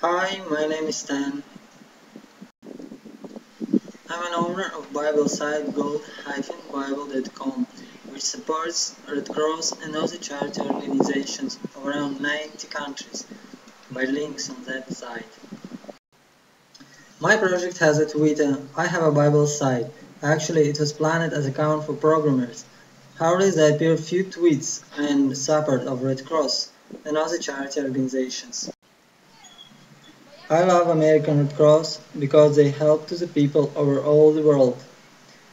Hi, my name is Stan. I'm an owner of Bible site gold-bible.com which supports Red Cross and other charity organizations around 90 countries by links on that site. My project has a Twitter, uh, I have a Bible site. Actually, it was planned as account for programmers. However, there appear few tweets and support of Red Cross and other charity organizations. I love American Red Cross because they help to the people over all the world.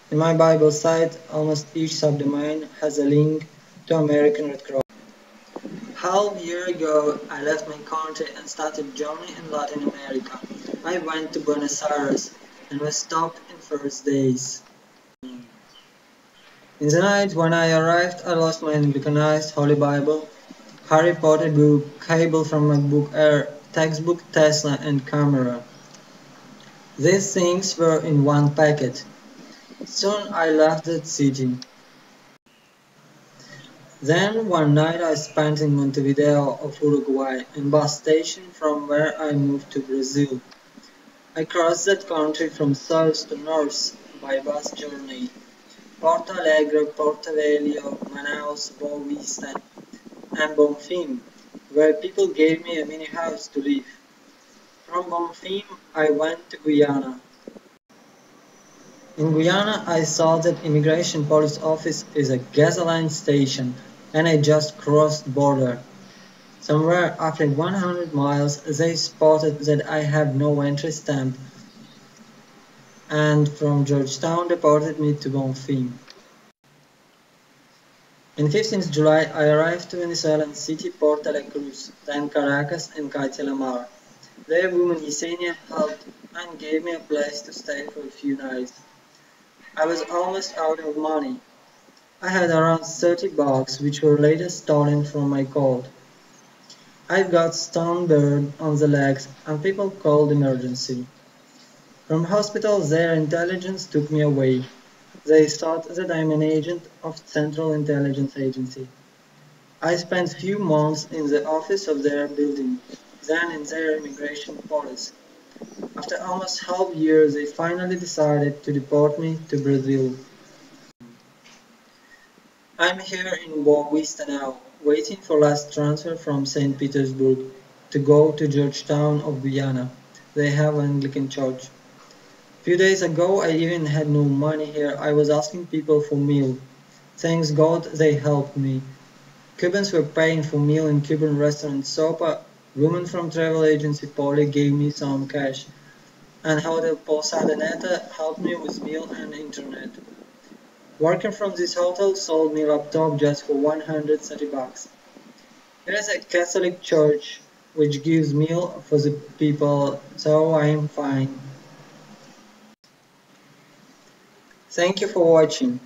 In my Bible site, almost each subdomain has a link to American Red Cross. Half year ago, I left my country and started journey in Latin America. I went to Buenos Aires and was stopped in first days. In the night when I arrived, I lost my Anglicanized Holy Bible, Harry Potter book, cable from my book Air, textbook, Tesla and camera. These things were in one packet. Soon I left that city. Then one night I spent in Montevideo of Uruguay, in bus station from where I moved to Brazil. I crossed that country from south to north by bus journey. Porto Alegre, Porto Velho, Manaus, Boa Vista, and Bonfim where people gave me a mini house to live. From Bonfim, I went to Guyana. In Guyana, I saw that immigration police office is a gasoline station and I just crossed border. Somewhere after 100 miles, they spotted that I have no entry stamp and from Georgetown deported me to Bonfim. In 15th July, I arrived to Venezuelan city Port de la Cruz, then Caracas and Castelamar. There woman Yesenia helped and gave me a place to stay for a few nights. I was almost out of money. I had around 30 bucks which were later stolen from my coat. I got stone burned on the legs and people called emergency. From hospital their intelligence took me away. They thought that I'm an agent of Central Intelligence Agency. I spent few months in the office of their building, then in their immigration police. After almost half year, they finally decided to deport me to Brazil. I'm here in Boa Vista now, waiting for last transfer from St. Petersburg to go to Georgetown of Guyana. They have an Anglican church few days ago I even had no money here. I was asking people for meal. Thanks God they helped me. Cubans were paying for meal in Cuban restaurant Sopa. Woman from travel agency Polly gave me some cash. And Hotel Posada Neta helped me with meal and internet. Worker from this hotel sold me laptop just for 130 bucks. There is a Catholic church which gives meal for the people, so I am fine. Thank you for watching.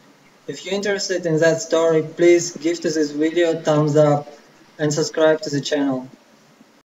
If you're interested in that story, please give to this video a thumbs up and subscribe to the channel.